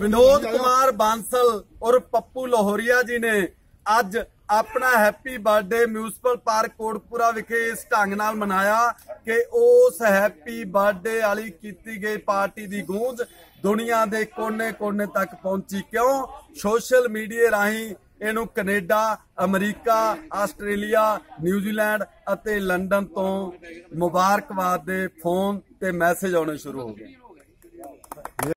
ਵਿਨੋਦ ਕੁਮਾਰ ਬਾਂਸਲ ਔਰ ਪੱਪੂ ਲਾਹੌਰੀਆ ਜੀ ਨੇ ਅੱਜ ਆਪਣਾ happy birthday municipal park Kotpura ਵਿਖੇ ਇਸ ਢੰਗ ਨਾਲ ਮਨਾਇਆ ਕਿ ਉਸ ਹੈਪੀ ਬਰਥਡੇ ਵਾਲੀ ਕੀਤੀ ਗਈ ਪਾਰਟੀ ਦੀ ਗੂੰਜ ਦੁਨੀਆ ਦੇ ਕੋਨੇ-ਕੋਨੇ ਤੱਕ ਪਹੁੰਚੀ। ਕਿਉਂ? ਸੋਸ਼ਲ ਮੀਡੀਆ ਰਾਹੀਂ ਇਹਨੂੰ Canada, America, Australia, New Zealand ਅਤੇ ਲੰਡਨ ਤੋਂ ਮੁਬਾਰਕਬਾਦ ਦੇ ਫੋਨ ਤੇ ਮੈਸੇਜ ਆਉਣੇ ਸ਼ੁਰੂ ਹੋ ਗਏ।